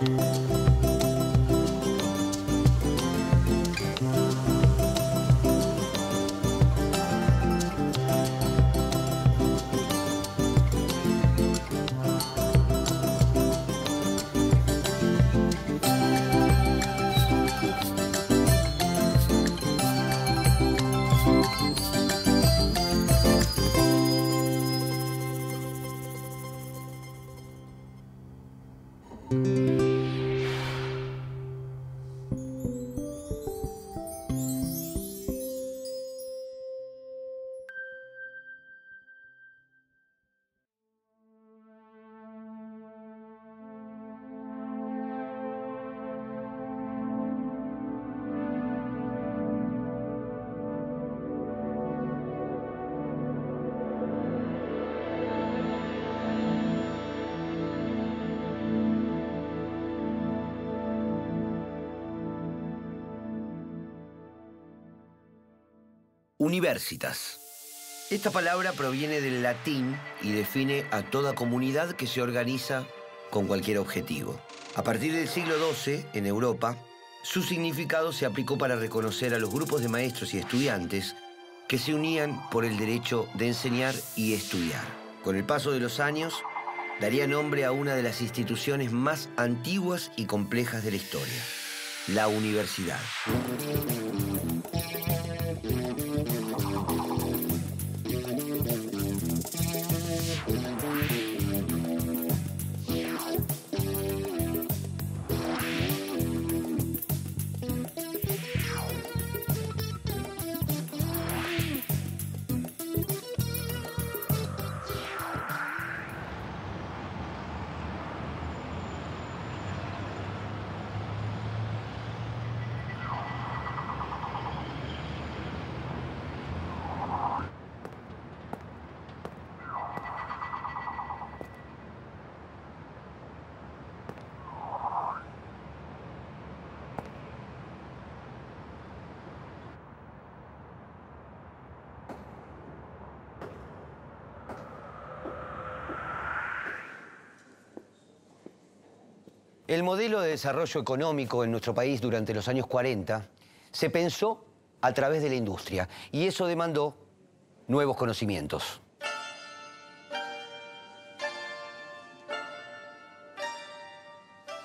Música Universitas. Esta palabra proviene del latín y define a toda comunidad que se organiza con cualquier objetivo. A partir del siglo XII, en Europa, su significado se aplicó para reconocer a los grupos de maestros y estudiantes que se unían por el derecho de enseñar y estudiar. Con el paso de los años, daría nombre a una de las instituciones más antiguas y complejas de la historia, la universidad. El modelo de desarrollo económico en nuestro país durante los años 40 se pensó a través de la industria y eso demandó nuevos conocimientos.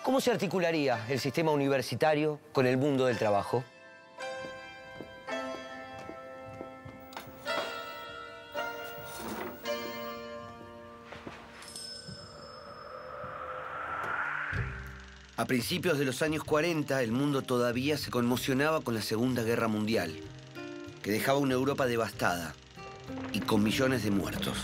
¿Cómo se articularía el sistema universitario con el mundo del trabajo? Principios de los años 40, el mundo todavía se conmocionaba con la Segunda Guerra Mundial, que dejaba una Europa devastada y con millones de muertos.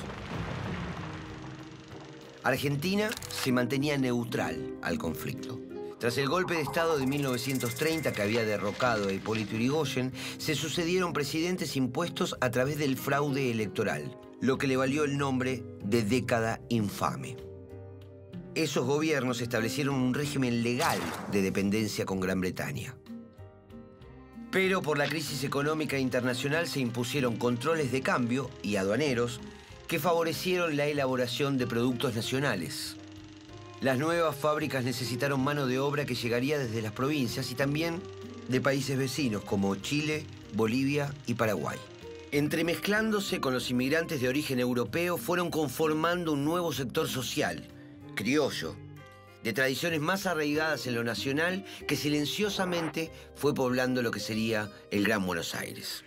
Argentina se mantenía neutral al conflicto. Tras el golpe de Estado de 1930 que había derrocado a Hipólito Yrigoyen, se sucedieron presidentes impuestos a través del fraude electoral, lo que le valió el nombre de década infame esos gobiernos establecieron un régimen legal de dependencia con Gran Bretaña. Pero por la crisis económica internacional se impusieron controles de cambio y aduaneros que favorecieron la elaboración de productos nacionales. Las nuevas fábricas necesitaron mano de obra que llegaría desde las provincias y también de países vecinos como Chile, Bolivia y Paraguay. Entremezclándose con los inmigrantes de origen europeo, fueron conformando un nuevo sector social, criollo, de tradiciones más arraigadas en lo nacional, que silenciosamente fue poblando lo que sería el Gran Buenos Aires.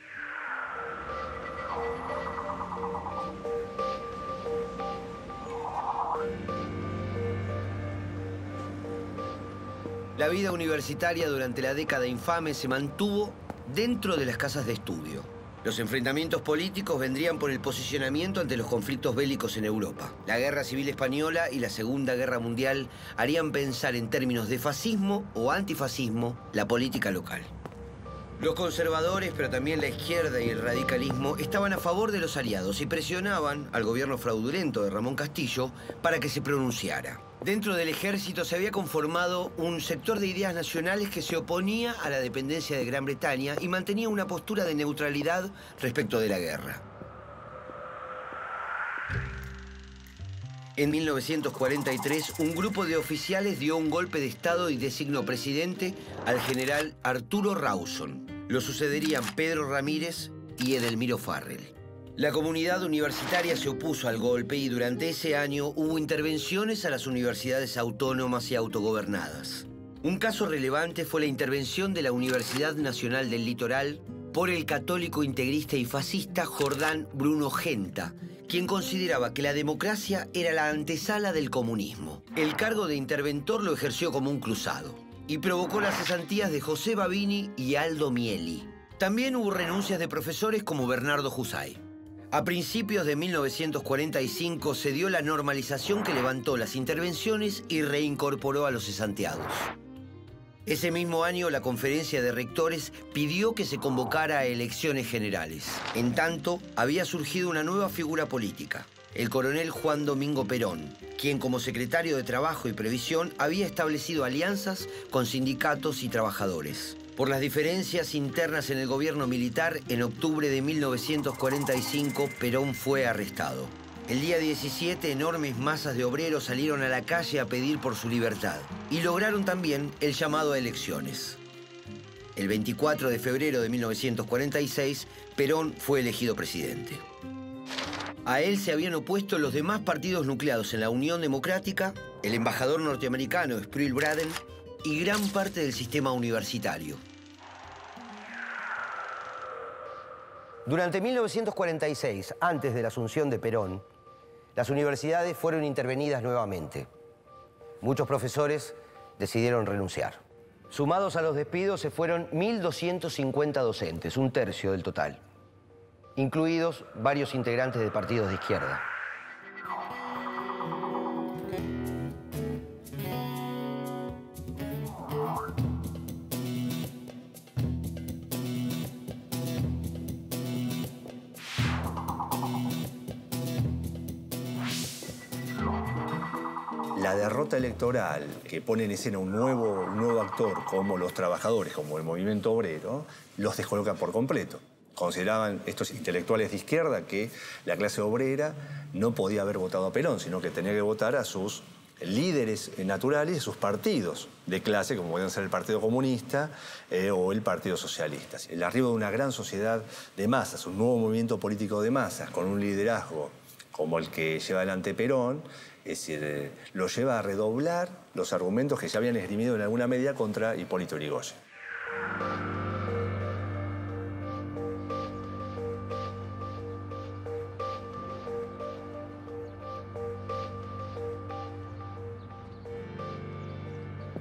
La vida universitaria durante la década infame se mantuvo dentro de las casas de estudio los enfrentamientos políticos vendrían por el posicionamiento ante los conflictos bélicos en Europa. La Guerra Civil Española y la Segunda Guerra Mundial harían pensar en términos de fascismo o antifascismo la política local. Los conservadores, pero también la izquierda y el radicalismo, estaban a favor de los aliados y presionaban al gobierno fraudulento de Ramón Castillo para que se pronunciara. Dentro del ejército se había conformado un sector de ideas nacionales que se oponía a la dependencia de Gran Bretaña y mantenía una postura de neutralidad respecto de la guerra. En 1943, un grupo de oficiales dio un golpe de Estado y designó presidente al general Arturo Rawson. Lo sucederían Pedro Ramírez y Edelmiro Farrell. La comunidad universitaria se opuso al golpe y durante ese año hubo intervenciones a las universidades autónomas y autogobernadas. Un caso relevante fue la intervención de la Universidad Nacional del Litoral por el católico integrista y fascista Jordán Bruno Genta, quien consideraba que la democracia era la antesala del comunismo. El cargo de interventor lo ejerció como un cruzado y provocó las cesantías de José Babini y Aldo Mieli. También hubo renuncias de profesores como Bernardo Jusay. A principios de 1945 se dio la normalización que levantó las intervenciones y reincorporó a los cesanteados. Ese mismo año la conferencia de rectores pidió que se convocara a elecciones generales. En tanto, había surgido una nueva figura política, el coronel Juan Domingo Perón, quien como secretario de Trabajo y Previsión había establecido alianzas con sindicatos y trabajadores. Por las diferencias internas en el gobierno militar, en octubre de 1945 Perón fue arrestado. El día 17 enormes masas de obreros salieron a la calle a pedir por su libertad y lograron también el llamado a elecciones. El 24 de febrero de 1946, Perón fue elegido presidente. A él se habían opuesto los demás partidos nucleados en la Unión Democrática, el embajador norteamericano Sprill Braden y gran parte del sistema universitario. Durante 1946, antes de la asunción de Perón, las universidades fueron intervenidas nuevamente. Muchos profesores decidieron renunciar. Sumados a los despidos se fueron 1.250 docentes, un tercio del total, incluidos varios integrantes de partidos de izquierda. La derrota electoral que pone en escena un nuevo, nuevo actor como los trabajadores, como el movimiento obrero, los descoloca por completo. Consideraban estos intelectuales de izquierda que la clase obrera no podía haber votado a Perón, sino que tenía que votar a sus líderes naturales, sus partidos de clase, como podían ser el Partido Comunista eh, o el Partido Socialista. El arribo de una gran sociedad de masas, un nuevo movimiento político de masas, con un liderazgo como el que lleva adelante Perón, es decir, eh, lo lleva a redoblar los argumentos que se habían esgrimido en alguna medida contra Hipólito Yrigoyen.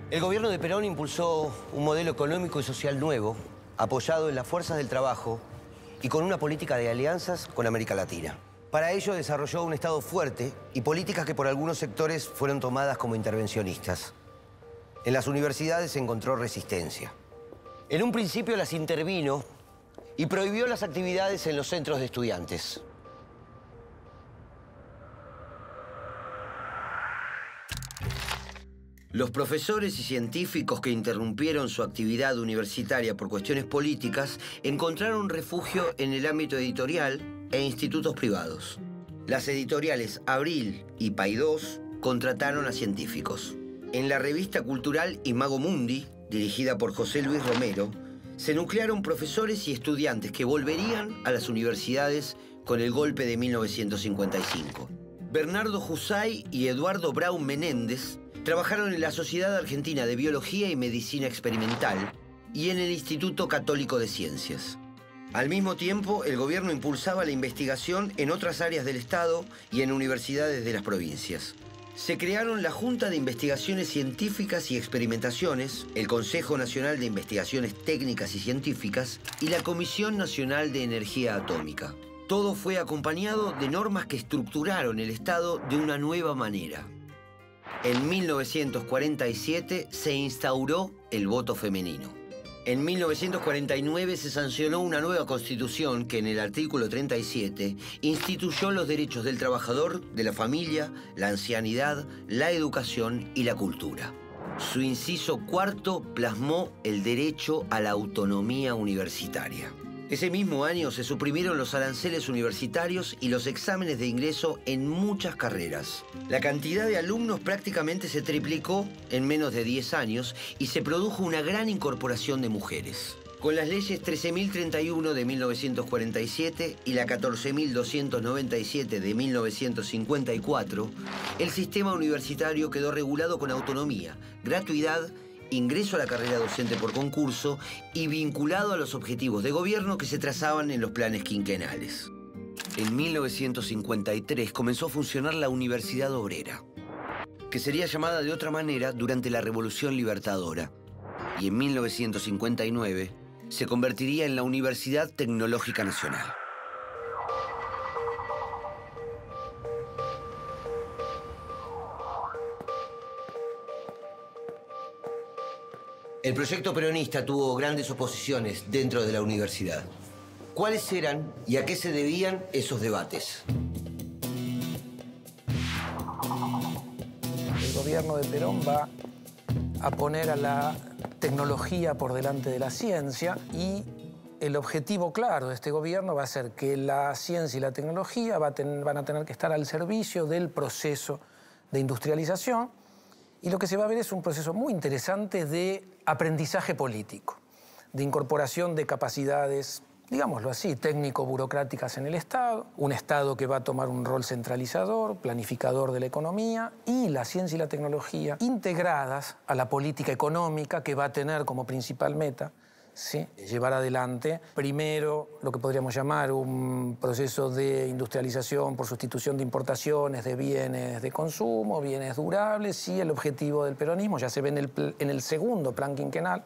El gobierno de Perón impulsó un modelo económico y social nuevo, apoyado en las fuerzas del trabajo y con una política de alianzas con América Latina. Para ello desarrolló un Estado fuerte y políticas que por algunos sectores fueron tomadas como intervencionistas. En las universidades se encontró resistencia. En un principio las intervino y prohibió las actividades en los centros de estudiantes. Los profesores y científicos que interrumpieron su actividad universitaria por cuestiones políticas encontraron refugio en el ámbito editorial e institutos privados. Las editoriales Abril y Paidós contrataron a científicos. En la revista cultural Imago Mundi, dirigida por José Luis Romero, se nuclearon profesores y estudiantes que volverían a las universidades con el golpe de 1955. Bernardo Jusay y Eduardo Braun Menéndez trabajaron en la Sociedad Argentina de Biología y Medicina Experimental y en el Instituto Católico de Ciencias. Al mismo tiempo, el gobierno impulsaba la investigación en otras áreas del Estado y en universidades de las provincias. Se crearon la Junta de Investigaciones Científicas y Experimentaciones, el Consejo Nacional de Investigaciones Técnicas y Científicas y la Comisión Nacional de Energía Atómica. Todo fue acompañado de normas que estructuraron el Estado de una nueva manera. En 1947 se instauró el voto femenino. En 1949 se sancionó una nueva constitución que en el artículo 37 instituyó los derechos del trabajador, de la familia, la ancianidad, la educación y la cultura. Su inciso cuarto plasmó el derecho a la autonomía universitaria. Ese mismo año se suprimieron los aranceles universitarios y los exámenes de ingreso en muchas carreras. La cantidad de alumnos prácticamente se triplicó en menos de 10 años y se produjo una gran incorporación de mujeres. Con las leyes 13.031 de 1947 y la 14.297 de 1954, el sistema universitario quedó regulado con autonomía, gratuidad ingreso a la carrera docente por concurso y vinculado a los objetivos de gobierno que se trazaban en los planes quinquenales. En 1953 comenzó a funcionar la Universidad Obrera, que sería llamada de otra manera durante la Revolución Libertadora, y en 1959 se convertiría en la Universidad Tecnológica Nacional. El proyecto peronista tuvo grandes oposiciones dentro de la universidad. ¿Cuáles eran y a qué se debían esos debates? El gobierno de Perón va a poner a la tecnología por delante de la ciencia y el objetivo claro de este gobierno va a ser que la ciencia y la tecnología van a tener que estar al servicio del proceso de industrialización y lo que se va a ver es un proceso muy interesante de aprendizaje político, de incorporación de capacidades, digámoslo así, técnico-burocráticas en el Estado, un Estado que va a tomar un rol centralizador, planificador de la economía y la ciencia y la tecnología integradas a la política económica que va a tener como principal meta llevar adelante primero lo que podríamos llamar un proceso de industrialización por sustitución de importaciones de bienes de consumo, bienes durables y el objetivo del peronismo, ya se ve en el, segundo plan quinquenal,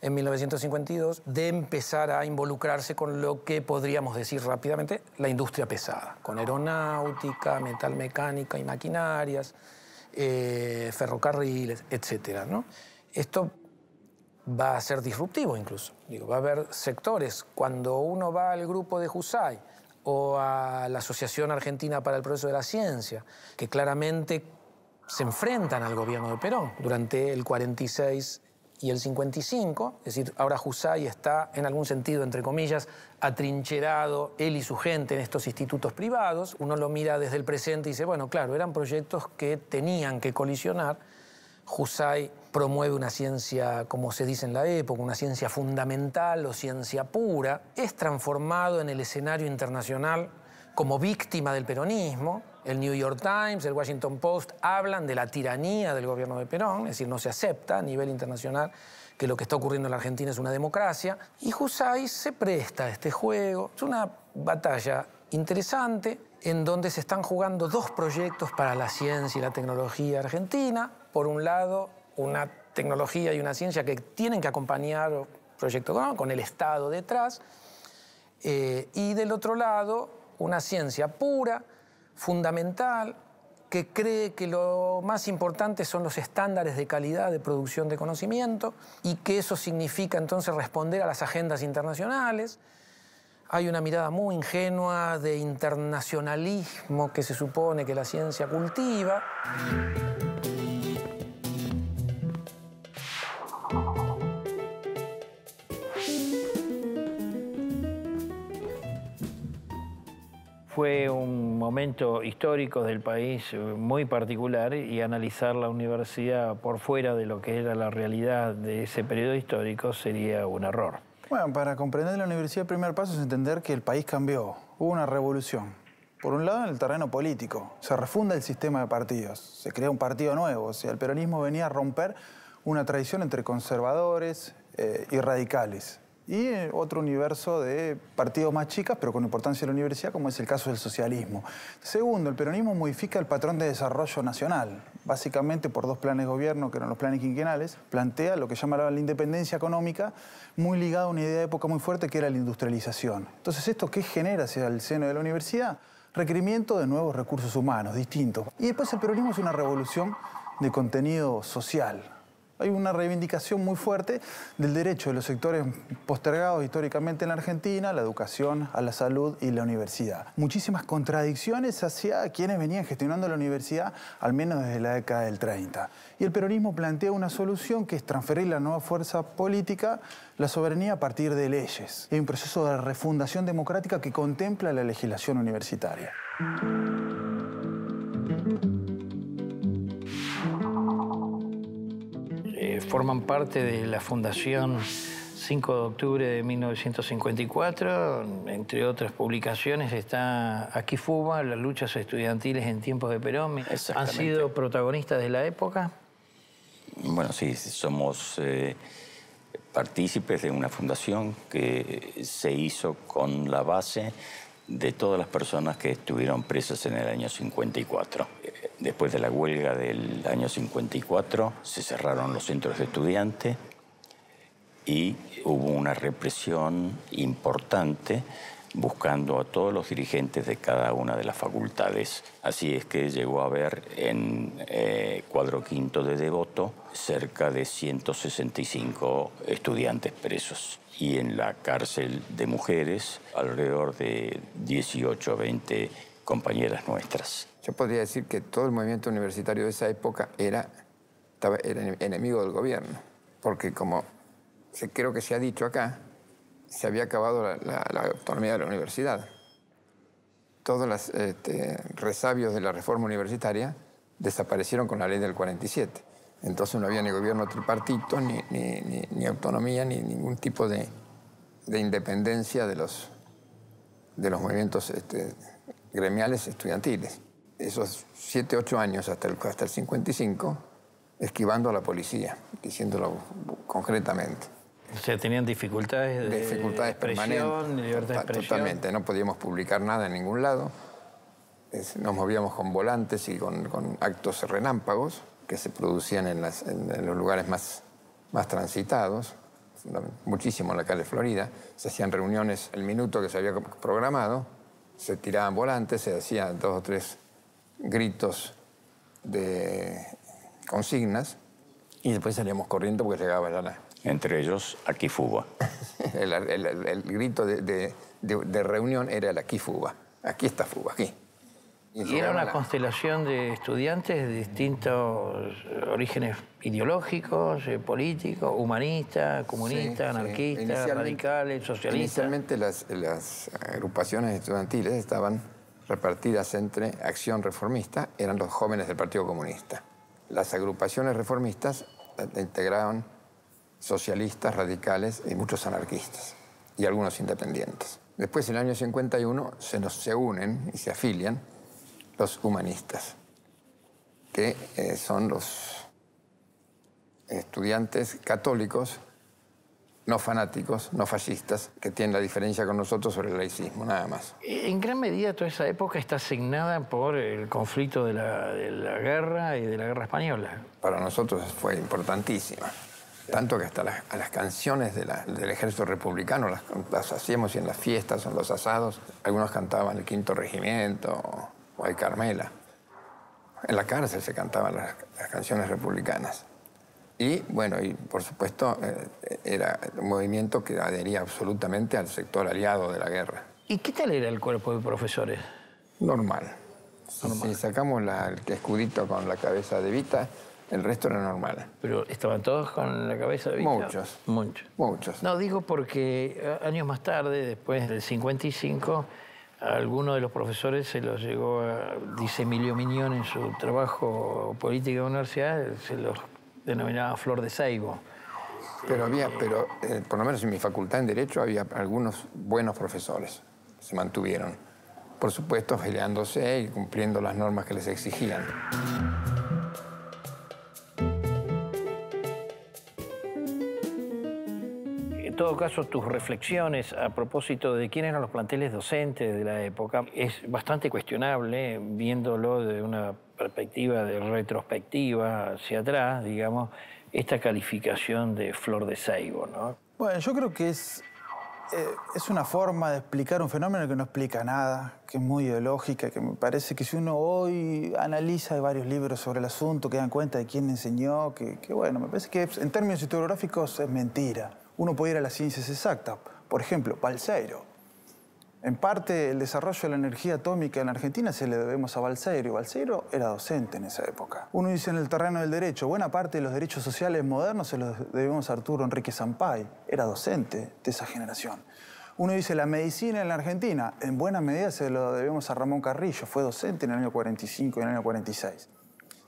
en 1952, de empezar a involucrarse con lo que podríamos decir rápidamente la industria pesada, con aeronáutica, metalmecánica y maquinarias, eh, ferrocarriles, etc. ¿no? Esto va a ser disruptivo incluso. Digo, va a haber sectores. Cuando uno va al grupo de Jusay o a la Asociación Argentina para el Progreso de la Ciencia, que claramente se enfrentan al gobierno de Perón durante el 46 y el 55, es decir, ahora Jusay está en algún sentido, entre comillas, atrincherado él y su gente en estos institutos privados, uno lo mira desde el presente y dice, bueno, claro, eran proyectos que tenían que colisionar, Jusay promueve una ciencia, como se dice en la época, una ciencia fundamental o ciencia pura, es transformado en el escenario internacional como víctima del peronismo. El New York Times, el Washington Post hablan de la tiranía del gobierno de Perón, es decir, no se acepta a nivel internacional que lo que está ocurriendo en la Argentina es una democracia. Y Jusay se presta a este juego. Es una batalla interesante en donde se están jugando dos proyectos para la ciencia y la tecnología argentina. Por un lado, una tecnología y una ciencia que tienen que acompañar proyecto con el Estado detrás. Eh, y del otro lado, una ciencia pura, fundamental, que cree que lo más importante son los estándares de calidad de producción de conocimiento y que eso significa entonces responder a las agendas internacionales. Hay una mirada muy ingenua de internacionalismo que se supone que la ciencia cultiva. Fue un momento histórico del país eh, muy particular y analizar la universidad por fuera de lo que era la realidad de ese periodo histórico sería un error. Bueno, para comprender la universidad el primer paso es entender que el país cambió, hubo una revolución. Por un lado, en el terreno político, se refunda el sistema de partidos, se crea un partido nuevo, o sea, el peronismo venía a romper una tradición entre conservadores eh, y radicales y otro universo de partidos más chicas, pero con importancia en la universidad, como es el caso del socialismo. Segundo, el peronismo modifica el patrón de desarrollo nacional. Básicamente, por dos planes de gobierno, que eran los planes quinquenales, plantea lo que llamaban la independencia económica, muy ligada a una idea de época muy fuerte que era la industrialización. Entonces, ¿esto qué genera hacia el seno de la universidad? Requerimiento de nuevos recursos humanos, distintos. Y después el peronismo es una revolución de contenido social, Hay una reivindicación muy fuerte del derecho de los sectores postergados históricamente en la Argentina, la educación, a la salud y la universidad. Muchísimas contradicciones hacia quienes venían gestionando la universidad, al menos desde la década del 30. Y el peronismo plantea una solución que es transferir la nueva fuerza política la soberanía a partir de leyes. Hay un proceso de refundación democrática que contempla la legislación universitaria. Forman parte de la Fundación 5 de octubre de 1954. Entre otras publicaciones está Aquí Fuba, las luchas estudiantiles en tiempos de Perón. ¿Han sido protagonistas de la época? Bueno, sí, somos eh, partícipes de una fundación que se hizo con la base de todas las personas que estuvieron presas en el año 54. Después de la huelga del año 54 se cerraron los centros de estudiantes y hubo una represión importante buscando a todos los dirigentes de cada una de las facultades. Así es que llegó a haber en eh, Cuadro Quinto de Devoto cerca de 165 estudiantes presos y en la cárcel de mujeres alrededor de 18 o 20 compañeras nuestras. Yo podría decir que todo el movimiento universitario de esa época era, era enemigo del gobierno, porque como creo que se ha dicho acá, se había acabado la, autonomía de la universidad. Todos los este, resabios de la reforma universitaria desaparecieron con la ley del 47. Entonces no había ni gobierno tripartito, ni, ni, autonomía, ni ningún tipo de, independencia de los, de los movimientos este, gremiales estudiantiles. Esos siete, ocho años hasta el, hasta el 55, esquivando a la policía, diciéndolo concretamente. O sea, tenían dificultades de dificultades permanentes. libertad de expresión. Totalmente, no podíamos publicar nada en ningún lado. nos movíamos con volantes y con, actos relámpagos que se producían en, los lugares más, más transitados, muchísimo en la calle Florida. Se hacían reuniones el minuto que se había programado, se tiraban volantes, se hacían dos o tres gritos de consignas y después salíamos corriendo porque llegaba ya la, entre ellos aquí fuba. el, grito de, reunión era el aquí fuba. Aquí está fuba, aquí. Y, era una constelación de estudiantes de distintos orígenes ideológicos, eh, políticos, humanistas, comunistas, anarquistas, radicales, socialistas. Inicialmente las, las agrupaciones estudiantiles estaban repartidas entre Acción Reformista, eran los jóvenes del Partido Comunista. Las agrupaciones reformistas integraban socialistas, radicales y muchos anarquistas, y algunos independientes. Después, en el año 51, se, nos, se unen y se afilian los humanistas, que eh, son los estudiantes católicos, no fanáticos, no fascistas, que tienen la diferencia con nosotros sobre el laicismo, nada más. En gran medida toda esa época está asignada por el conflicto de la, de la guerra y de la guerra española. Para nosotros fue importantísima. Tanto que hasta las, las canciones del ejército republicano las, hacíamos en las fiestas en los asados. Algunos cantaban el Quinto Regimiento o, el Carmela. En la cárcel se cantaban las, canciones republicanas. Y bueno, y por supuesto eh, era un movimiento que adhería absolutamente al sector aliado de la guerra. ¿Y qué tal era el cuerpo de profesores? Normal. Si sacamos el escudito con la cabeza de Vita, el resto era normal. ¿Pero estaban todos con la cabeza de Muchos. Muchos. Muchos. No, digo porque eh, años más tarde, después del 55, alguno de los profesores se los llegó a, dice Emilio Miñón en su trabajo política de universidad, se los denominaba Flor de Saibo. Pero había, pero eh, por lo menos en mi facultad en Derecho había algunos buenos profesores, se mantuvieron. Por supuesto, peleándose y cumpliendo las normas que les exigían. Todo caso, tus reflexiones a propósito de quiénes eran los planteles docentes de la época es bastante cuestionable, viéndolo de una perspectiva de retrospectiva hacia atrás, digamos, esta calificación de Flor de Saibo, ¿no? Bueno, yo creo que es eh, es una forma de explicar un fenómeno que no explica nada, que es muy ideológica, que me parece que si uno hoy analiza varios libros sobre el asunto, que dan cuenta de quién enseñó, que, que bueno, me parece que en términos historiográficos es mentira. Uno puede ir a las ciencias exactas. Por ejemplo, Balseiro. En parte, el desarrollo de la energía atómica en Argentina se le debemos a Balseiro. Balseiro era docente en esa época. Uno dice en el terreno del derecho, buena parte de los derechos sociales modernos se los debemos a Arturo Enrique Zampay. Era docente de esa generación. Uno dice la medicina en la Argentina, en buena medida se lo debemos a Ramón Carrillo, fue docente en el año 45 y en el año 46.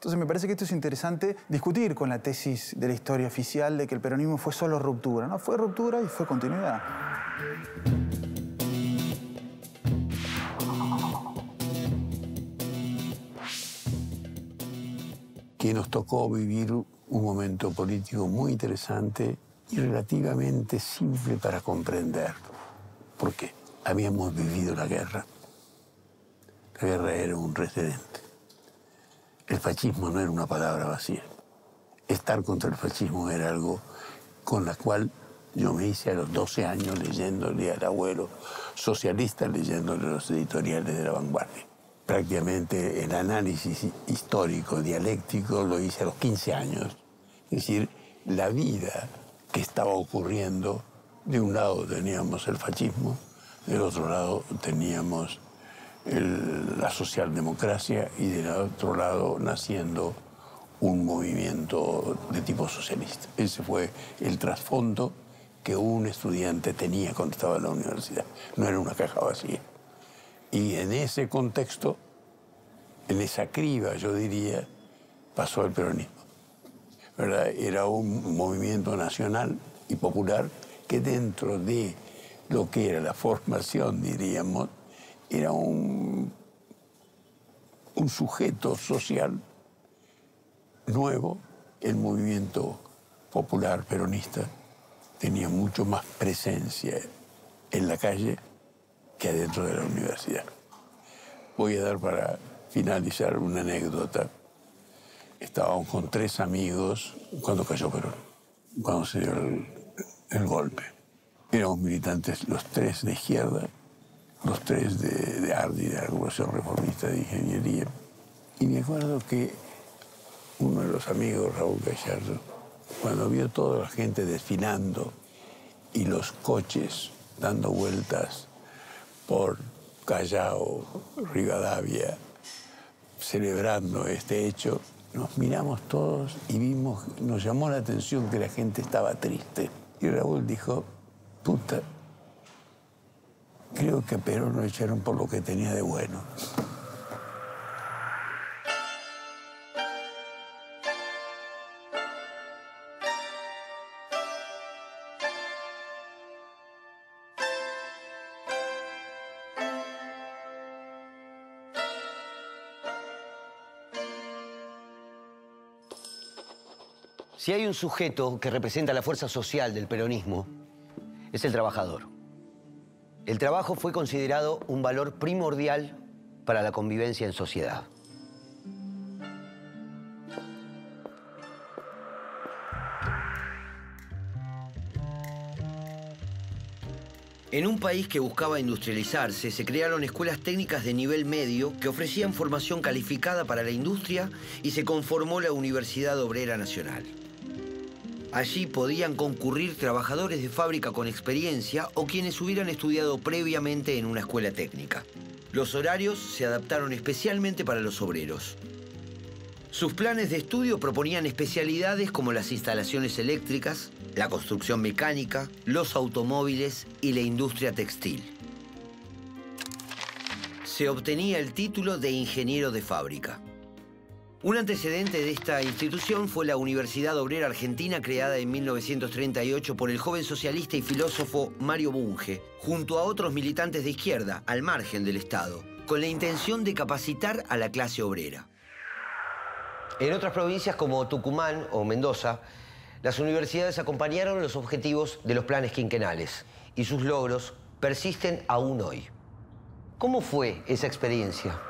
Entonces me parece que esto es interesante discutir con la tesis de la historia oficial de que el peronismo fue solo ruptura. No, fue ruptura y fue continuidad. que nos tocó vivir un momento político muy interesante y relativamente simple para comprender. Porque habíamos vivido la guerra. La guerra era un residente. El fascismo no era una palabra vacía. Estar contra el fascismo era algo con la cual yo me hice a los 12 años leyéndole al abuelo socialista, leyéndole los editoriales de la vanguardia prácticamente el análisis histórico, dialéctico, lo hice a los 15 años. Es decir, la vida que estaba ocurriendo, de un lado teníamos el fascismo, del otro lado teníamos la socialdemocracia y del otro lado naciendo un movimiento de tipo socialista. Ese fue el trasfondo que un estudiante tenía cuando estaba en la universidad. No era una caja vacía. Y en ese contexto, en esa criba, yo diría, pasó el peronismo. ¿verdad? Era un movimiento nacional y popular que dentro de lo que era la formación, diríamos, era un, un sujeto social nuevo. El movimiento popular peronista tenía mucho más presencia en la calle que adentro de la universidad. Voy a dar para finalizar una anécdota. Estábamos con tres amigos cuando cayó Perón, cuando se dio el, golpe. Éramos militantes los tres de izquierda, los tres de, ARDI, de la Agrupación Reformista de Ingeniería. Y me acuerdo que uno de los amigos, Raúl Gallardo, cuando vio toda la gente desfilando y los coches dando vueltas por Callao, Rivadavia, celebrando este hecho, nos miramos todos y vimos, nos llamó la atención que la gente estaba triste. Y Raúl dijo, puta, creo que Perón lo echaron por lo que tenía de bueno. Si hay un sujeto que representa la fuerza social del peronismo, es el trabajador. El trabajo fue considerado un valor primordial para la convivencia en sociedad. En un país que buscaba industrializarse, se crearon escuelas técnicas de nivel medio que ofrecían formación calificada para la industria y se conformó la Universidad Obrera Nacional. Allí podían concurrir trabajadores de fábrica con experiencia o quienes hubieran estudiado previamente en una escuela técnica. Los horarios se adaptaron especialmente para los obreros. Sus planes de estudio proponían especialidades como las instalaciones eléctricas, la construcción mecánica, los automóviles y la industria textil. Se obtenía el título de ingeniero de fábrica. Un antecedente de esta institución fue la Universidad Obrera Argentina creada en 1938 por el joven socialista y filósofo Mario Bunge, junto a otros militantes de izquierda, al margen del Estado, con la intención de capacitar a la clase obrera. En otras provincias como Tucumán o Mendoza, las universidades acompañaron los objetivos de los planes quinquenales y sus logros persisten aún hoy. ¿Cómo fue esa experiencia?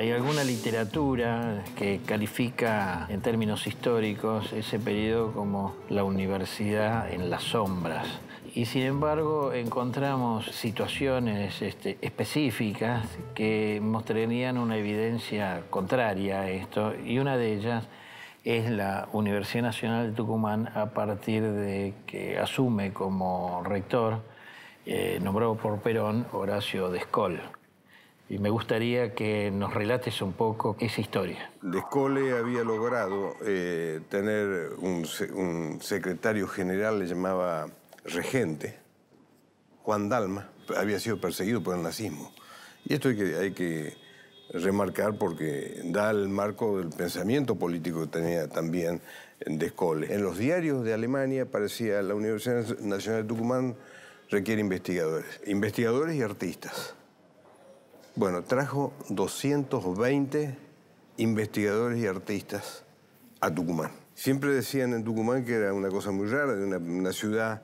Hay alguna literatura que califica en términos históricos ese periodo como la universidad en las sombras. Y sin embargo encontramos situaciones este, específicas que mostrarían una evidencia contraria a esto y una de ellas es la Universidad Nacional de Tucumán a partir de que asume como rector, eh, nombrado por Perón, Horacio Descol. Y me gustaría que nos relates un poco esa historia. Descole había logrado eh, tener un, secretario general, le llamaba regente, Juan Dalma, había sido perseguido por el nazismo. Y esto hay que, hay que remarcar porque da el marco del pensamiento político que tenía también Descole. En los diarios de Alemania aparecía la Universidad Nacional de Tucumán requiere investigadores, investigadores y artistas. Bueno, trajo 220 investigadores y artistas a Tucumán. Siempre decían en Tucumán que era una cosa muy rara, de una, ciudad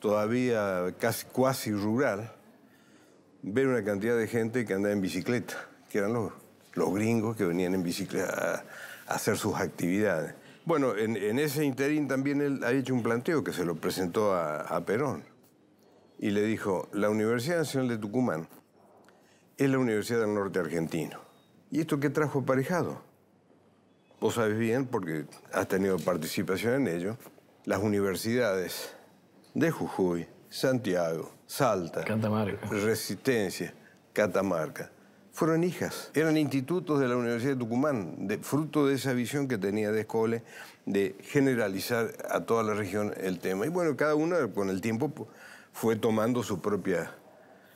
todavía casi cuasi rural, ver una cantidad de gente que andaba en bicicleta, que eran los, los gringos que venían en bicicleta a, hacer sus actividades. Bueno, en, ese interín también él ha hecho un planteo que se lo presentó a, a Perón y le dijo, la Universidad Nacional de Tucumán es la Universidad del Norte Argentino. ¿Y esto qué trajo aparejado? Vos sabés bien, porque has tenido participación en ello, las universidades de Jujuy, Santiago, Salta, Catamarca. Resistencia, Catamarca, fueron hijas. Eran institutos de la Universidad de Tucumán, de, fruto de esa visión que tenía de Escole de generalizar a toda la región el tema. Y bueno, cada una con el tiempo fue tomando su propia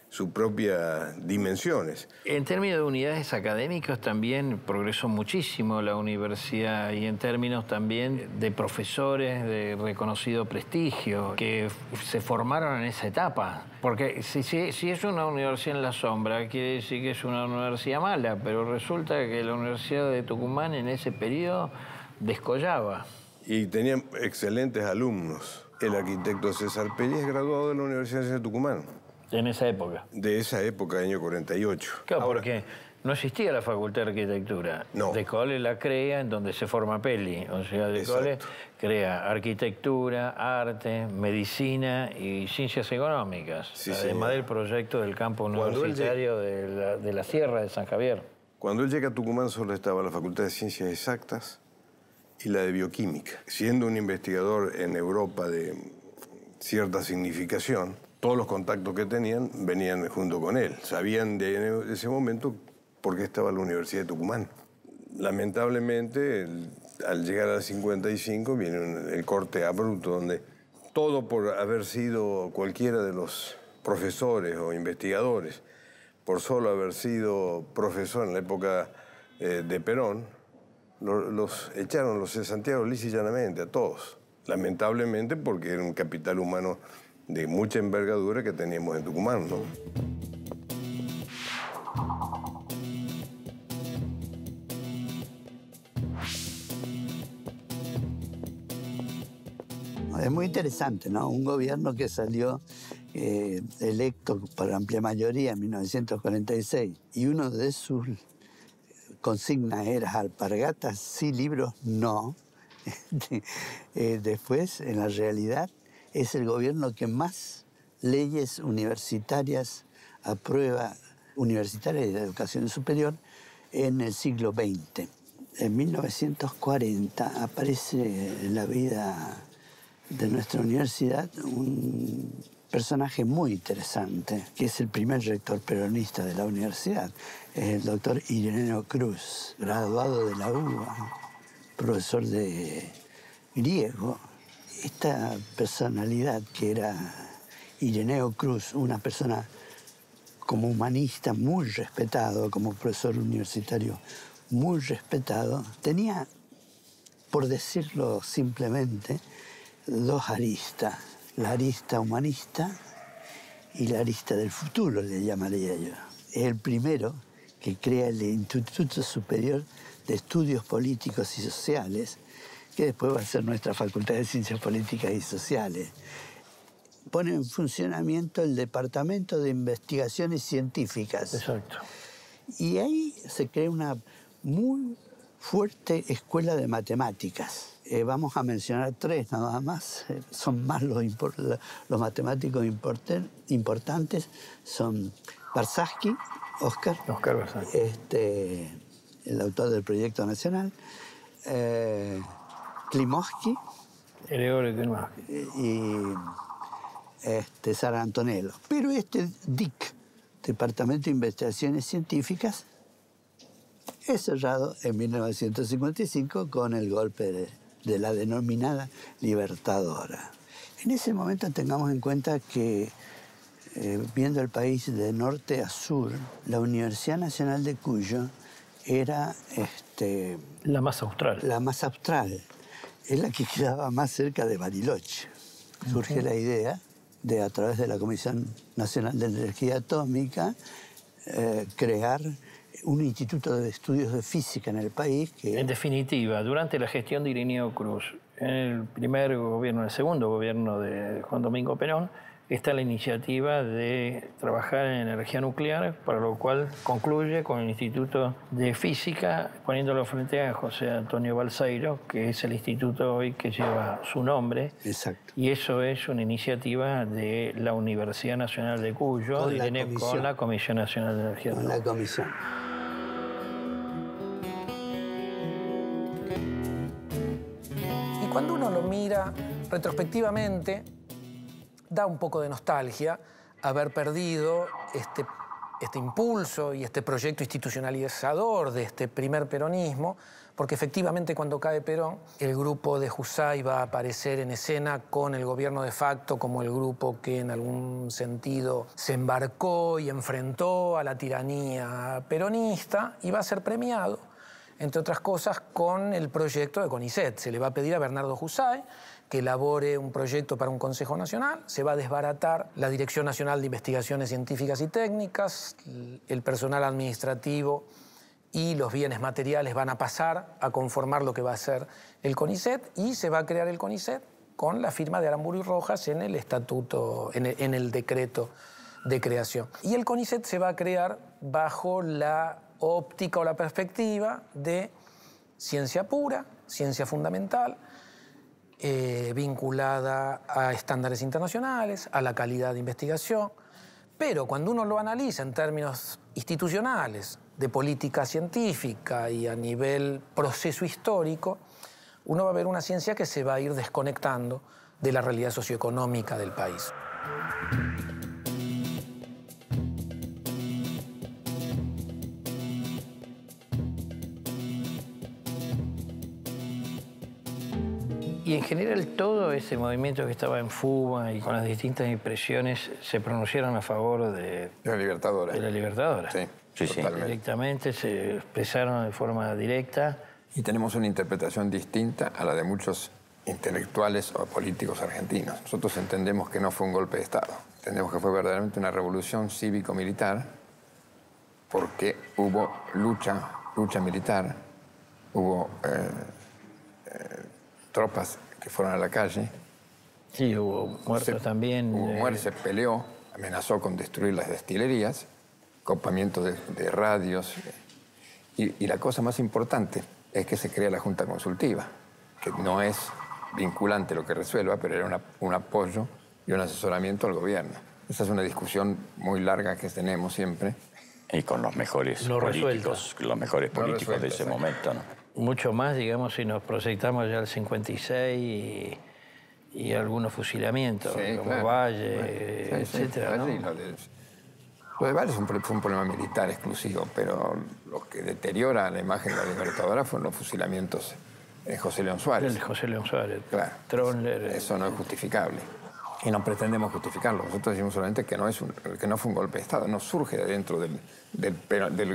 sus propias dimensiones. En términos de unidades académicas también progresó muchísimo la universidad y en términos también de profesores de reconocido prestigio que se formaron en esa etapa. Porque si, si, es una universidad en la sombra, quiere decir que es una universidad mala, pero resulta que la Universidad de Tucumán en ese periodo descollaba. Y tenían excelentes alumnos. El arquitecto César Pérez graduado de la Universidad de Tucumán. En esa época. De esa época, año 48. Claro, porque no existía la Facultad de Arquitectura. No. De Cole la crea en donde se forma Peli. O sea, De Cole crea arquitectura, arte, medicina y ciencias económicas. además del proyecto del campo universitario de la, de la Sierra de San Javier. Cuando él llega a Tucumán solo estaba la Facultad de Ciencias Exactas y la de Bioquímica. Siendo un investigador en Europa de cierta significación, todos los contactos que tenían venían junto con él. Sabían de ese momento por qué estaba la Universidad de Tucumán. Lamentablemente, al llegar al 55 viene el corte abrupto donde todo por haber sido cualquiera de los profesores o investigadores, por solo haber sido profesor en la época eh, de Perón, los, echaron los de Santiago lisa y llanamente a todos. Lamentablemente porque era un capital humano de mucha envergadura que teníamos en Tucumán. ¿no? Es muy interesante, ¿no? Un gobierno que salió eh, electo por amplia mayoría en 1946 y uno de sus consignas era alpargatas, sí, libros, no. Eh, después, en la realidad, es el gobierno que más leyes universitarias aprueba, universitarias de educación superior, en el siglo XX. En 1940 aparece en la vida de nuestra universidad un personaje muy interesante, que es el primer rector peronista de la universidad, el doctor Ireneo Cruz, graduado de la UBA, profesor de griego, esta personalidad que era Ireneo Cruz, una persona como humanista muy respetado, como profesor universitario muy respetado, tenía, por decirlo simplemente, dos aristas, la arista humanista y la arista del futuro, le llamaría yo. Es el primero que crea el Instituto Superior de Estudios Políticos y Sociales, que después va a ser nuestra Facultad de Ciencias Políticas y Sociales. Pone en funcionamiento el Departamento de Investigaciones Científicas. Exacto. Y ahí se crea una muy fuerte escuela de matemáticas. Eh, vamos a mencionar tres nada más. Eh, son más los, los matemáticos importantes. Son Barsaski, Oscar. Oscar Este, el autor del proyecto nacional. Eh, Klimovsky. Y este, Sara Antonello. Pero este DIC, Departamento de Investigaciones Científicas, es cerrado en 1955 con el golpe de, la denominada Libertadora. En ese momento tengamos en cuenta que, eh, viendo el país de norte a sur, la Universidad Nacional de Cuyo era este, la más austral. La más austral. Es la que quedaba más cerca de Bariloche. Surge la idea de, a través de la Comisión Nacional de Energía Atómica, eh, crear un instituto de estudios de física en el país que... En definitiva, durante la gestión de Irineo Cruz, en el primer gobierno, en el segundo gobierno de Juan Domingo Perón, está la iniciativa de trabajar en energía nuclear, para lo cual concluye con el Instituto de Física, poniéndolo frente a José Antonio Balseiro, que es el instituto hoy que lleva su nombre. Exacto. Y eso es una iniciativa de la Universidad Nacional de Cuyo, con, la, comisión, con la Comisión Nacional de Energía. Con la Comisión. Y cuando uno lo mira retrospectivamente, da un poco de nostalgia haber perdido este, este impulso y este proyecto institucionalizador de este primer peronismo, porque efectivamente cuando cae Perón, el grupo de Jusay va a aparecer en escena con el gobierno de facto como el grupo que en algún sentido se embarcó y enfrentó a la tiranía peronista y va a ser premiado, entre otras cosas, con el proyecto de CONICET. Se le va a pedir a Bernardo Jusay que elabore un proyecto para un Consejo Nacional, se va a desbaratar la Dirección Nacional de Investigaciones Científicas y Técnicas, el personal administrativo y los bienes materiales van a pasar a conformar lo que va a ser el CONICET y se va a crear el CONICET con la firma de Aramburu y Rojas en el estatuto, en el, en el decreto de creación. Y el CONICET se va a crear bajo la óptica o la perspectiva de ciencia pura, ciencia fundamental, eh, vinculada a estándares internacionales, a la calidad de investigación, pero cuando uno lo analiza en términos institucionales, de política científica y a nivel proceso histórico, uno va a ver una ciencia que se va a ir desconectando de la realidad socioeconómica del país. En general todo ese movimiento que estaba en fuga y con las distintas impresiones se pronunciaron a favor de... la Libertadora. De la Libertadora. Sí, sí, sí. Directamente se expresaron de forma directa. Y tenemos una interpretación distinta a la de muchos intelectuales o políticos argentinos. Nosotros entendemos que no fue un golpe de Estado. Entendemos que fue verdaderamente una revolución cívico-militar porque hubo lucha, lucha militar, hubo... Eh, eh, tropas que fueron a la calle. Sí, hubo muertos también. Hubo eh, muertos, se peleó, amenazó con destruir las destilerías, copamiento de, radios. Y, la cosa más importante es que se crea la Junta Consultiva, que no es vinculante lo que resuelva, pero era un apoyo y un asesoramiento al gobierno. Esa es una discusión muy larga que tenemos siempre. Y con los mejores políticos, los mejores políticos de ese momento, ¿no? Mucho más, digamos, si nos proyectamos ya al 56 y, algunos fusilamientos, como Valle, etcétera. lo, de, Valle fue un, problema militar exclusivo, pero lo que deteriora la imagen de la Libertadora fueron los fusilamientos de José León Suárez. El José León Suárez. Claro. Eso no es justificable y no pretendemos justificarlo. Nosotros decimos solamente que no, es que no fue un golpe de Estado, no surge de dentro del, del,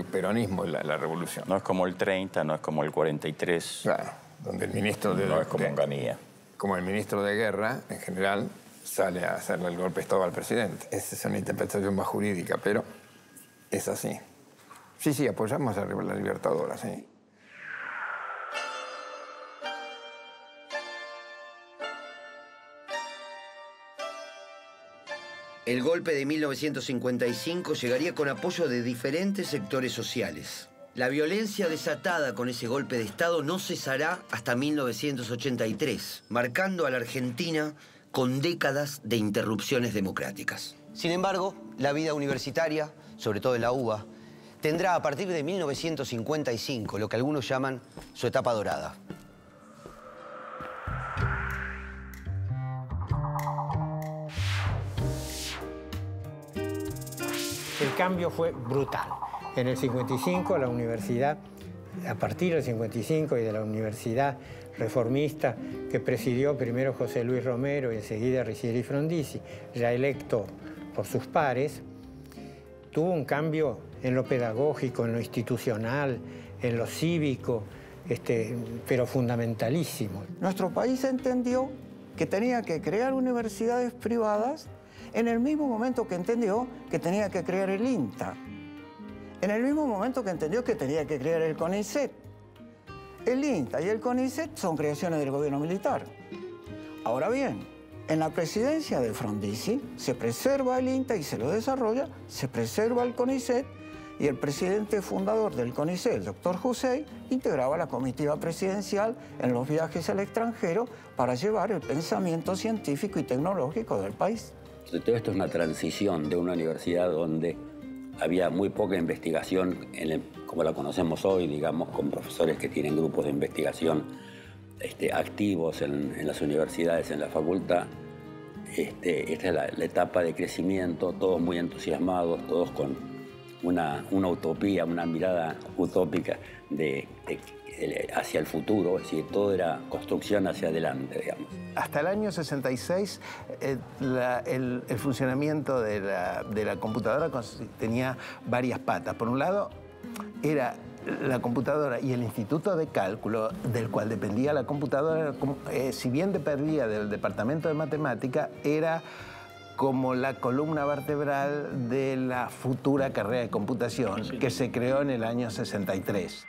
peronismo la, la, revolución. No es como el 30, no es como el 43. Claro, donde el ministro de... No es como Ganía. Como el ministro de Guerra, en general, sale a hacerle el golpe de Estado al presidente. Esa es una interpretación más jurídica, pero es así. Sí, sí, apoyamos a la Libertadora, sí. El golpe de 1955 llegaría con apoyo de diferentes sectores sociales. La violencia desatada con ese golpe de Estado no cesará hasta 1983, marcando a la Argentina con décadas de interrupciones democráticas. Sin embargo, la vida universitaria, sobre todo en la UBA, tendrá a partir de 1955 lo que algunos llaman su etapa dorada. Cambio fue brutal. En el 55 la universidad, a partir del 55 y de la universidad reformista que presidió primero José Luis Romero y enseguida Ricieri Frondizi, ya electo por sus pares, tuvo un cambio en lo pedagógico, en lo institucional, en lo cívico, este, pero fundamentalísimo. Nuestro país entendió que tenía que crear universidades privadas en el mismo momento que entendió que tenía que crear el INTA, en el mismo momento que entendió que tenía que crear el CONICET. El INTA y el CONICET son creaciones del gobierno militar. Ahora bien, en la presidencia de Frondizi se preserva el INTA y se lo desarrolla, se preserva el CONICET y el presidente fundador del CONICET, el doctor José, integraba la comitiva presidencial en los viajes al extranjero para llevar el pensamiento científico y tecnológico del país. Todo esto es una transición de una universidad donde había muy poca investigación, como la conocemos hoy, digamos, con profesores que tienen grupos de investigación este, activos en, las universidades, en la facultad. Este, esta es la, etapa de crecimiento, todos muy entusiasmados, todos con una, utopía, una mirada utópica de hacia el futuro, es decir, todo era construcción hacia adelante, digamos. Hasta el año 66, eh, el, funcionamiento de la, computadora tenía varias patas. Por un lado, era la computadora y el instituto de cálculo del cual dependía la computadora, eh, si bien dependía del departamento de matemática, era como la columna vertebral de la futura carrera de computación que se creó en el año 63.